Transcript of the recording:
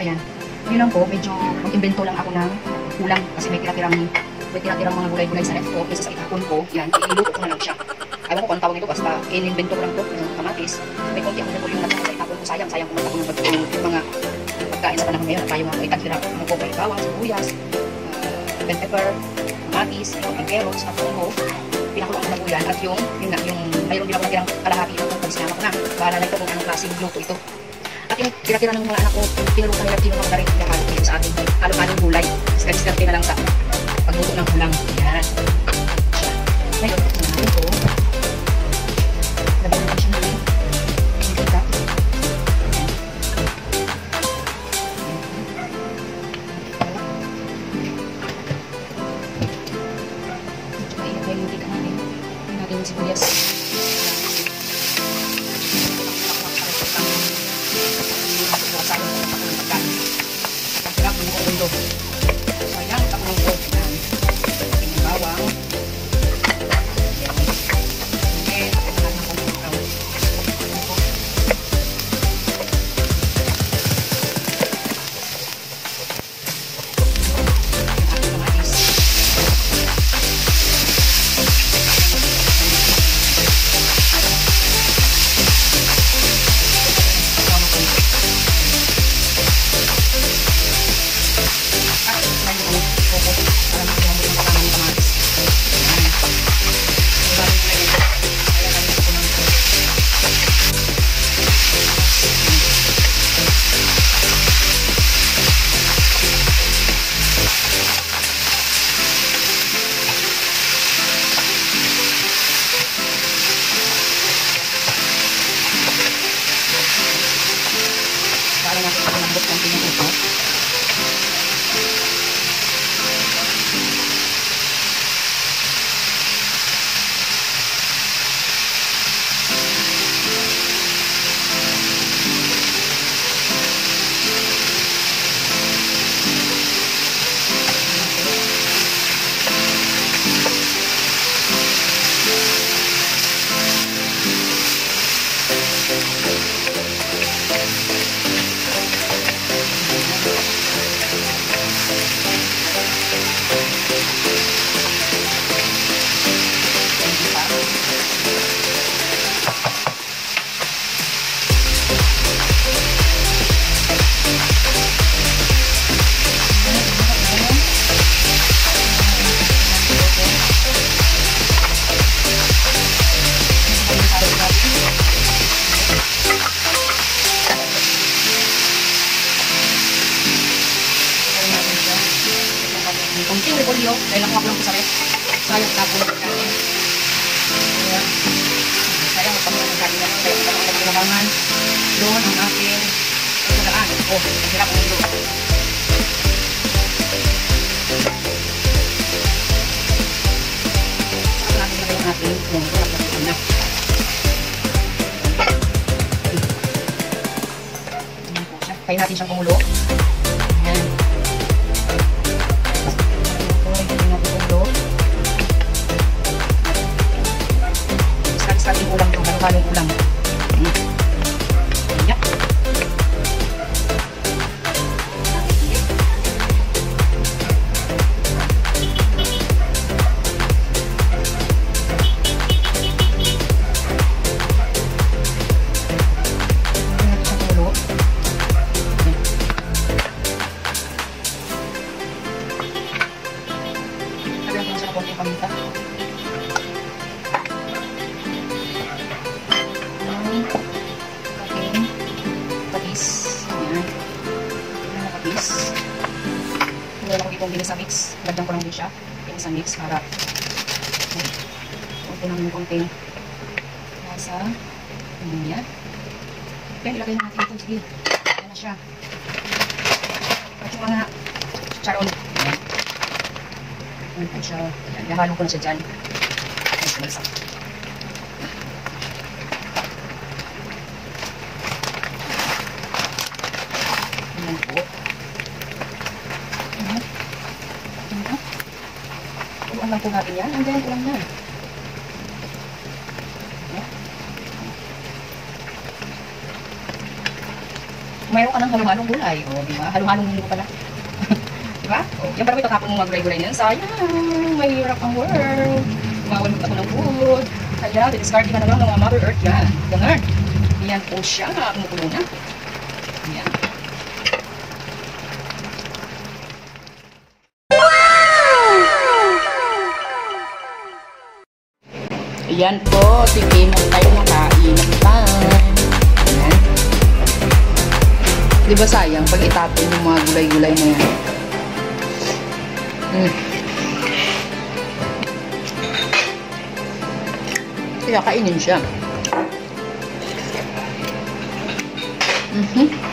Ayan. Ngayon lang po, medyo mag-invento lang ako ng kulang kasi may tira-tirang may tira-tirang mga gulay-gulay sa ref ko. Kaysa sa itapon ko, yan, iluto ko na lang siya. Alam ko kung tawag nito, basta in-invento ko lang to, yung kamatis. May konti ako na sa itapon ko. Sayang, sayang kung magtapon ng yung, yung mga pagkain sa panahon ngayon. Tayo mga may tagtira, ano po, may bawang, sibuyas, uh, bell pepper, kamatis, yung may carrots, tapon ko. Pinakulang ko na po yan. At yung, yun na, yung mayroon din ako natirang kalahati yung pag sinama ko na. Bahala na ito kung anong klaseng luto ito. At yung tira-tira ng mga anak ko, tinurukan nila tinuro na rin yung halo sa ating halo-halong gulay. Diskarte na lang sa pagluto ng ulam. Yan. Ngayon, natin ito. Lagyan natin siya ng mantika. Mainit na yung mantika natin. Lagyan natin yung Repolyo, dahil nakuha ko lang po sa ref. Sayang tapon ng kanin. Ayan. Sayang magpamula ng kanin natin. Kaya ito ang kinabangan. Doon ang ating pagkagaan. Oh, ang hirap ng ulo. Saka natin lagay ang ating yung hirap ng ulo na. Kaya natin siyang kumulo. Mix. Lagyan ko lang din siya. Binisa mix para may konti lang yung konting lasa. Ayan. Then, ilagay na natin ito. Sige. Ayan na siya. At yung mga charon. Ayan. Ayan siya. Ayan, ihalo ko na siya dyan. Ayan, sumalsak. Ayan po. Ayan. Ayan. Turuan lang po natin yan. Then, ulam na. Ayan. mayroon ka ng halo-halong gulay. O, di ba? Halo-halong linggo pala. di ba? O, yan pala may tatapon mo mga gulay-gulay na yan. Sayang, mahirap ang world. Mawal mo ng food. Kaya, discard ka na lang ng mga Mother Earth yan. Ganun. Yan po siya. Kumukulo na. Yan. Ayan po, sige na tayo nakain ng time. Ayan. Di ba sayang pag itapon yung mga gulay-gulay na yan? Mm. Kaya kainin siya. Mhm.